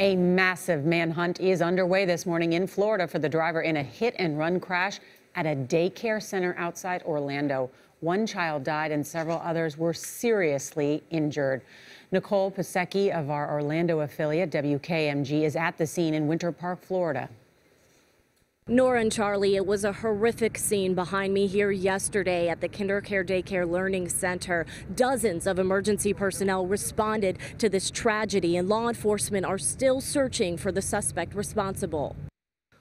A massive manhunt is underway this morning in Florida for the driver in a hit and run crash at a daycare center outside Orlando. One child died and several others were seriously injured. Nicole Pesecky of our Orlando affiliate WKMG is at the scene in Winter Park, Florida. Nora and Charlie, it was a horrific scene behind me here yesterday at the KinderCare Daycare Learning Center. Dozens of emergency personnel responded to this tragedy, and law enforcement are still searching for the suspect responsible.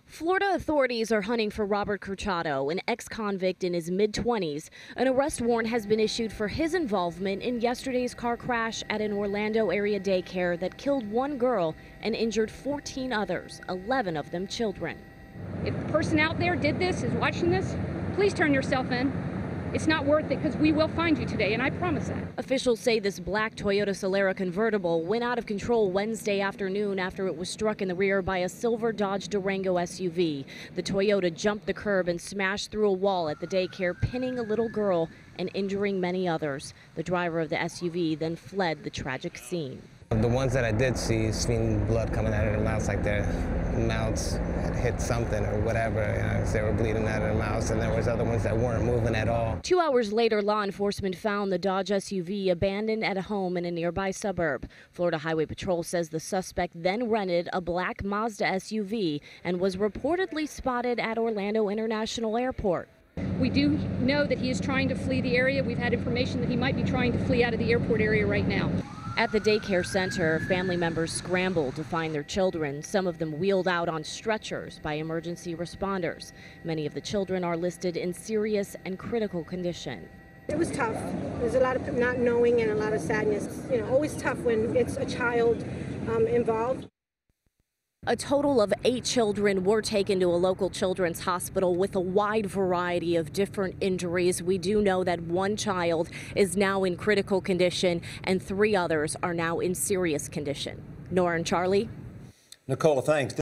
Florida authorities are hunting for Robert Corchado, an ex convict in his mid 20s. An arrest warrant has been issued for his involvement in yesterday's car crash at an Orlando area daycare that killed one girl and injured 14 others, 11 of them children. If the person out there did this, is watching this, please turn yourself in. It's not worth it because we will find you today, and I promise that. Officials say this black Toyota Solara convertible went out of control Wednesday afternoon after it was struck in the rear by a silver Dodge Durango SUV. The Toyota jumped the curb and smashed through a wall at the daycare, pinning a little girl and injuring many others. The driver of the SUV then fled the tragic scene. The ones that I did see, seen blood coming out of their mouths, like their mouths had hit something or whatever. You know, they were bleeding out of their mouths, and there was other ones that weren't moving at all. Two hours later, law enforcement found the Dodge SUV abandoned at a home in a nearby suburb. Florida Highway Patrol says the suspect then rented a black Mazda SUV and was reportedly spotted at Orlando International Airport. We do know that he is trying to flee the area. We've had information that he might be trying to flee out of the airport area right now. At the daycare center, family members scrambled to find their children, some of them wheeled out on stretchers by emergency responders. Many of the children are listed in serious and critical condition. It was tough. There's a lot of not knowing and a lot of sadness. You know, always tough when it's a child um, involved. A total of eight children were taken to a local children's hospital with a wide variety of different injuries. We do know that one child is now in critical condition and three others are now in serious condition. Nora and Charlie. Nicola, thanks.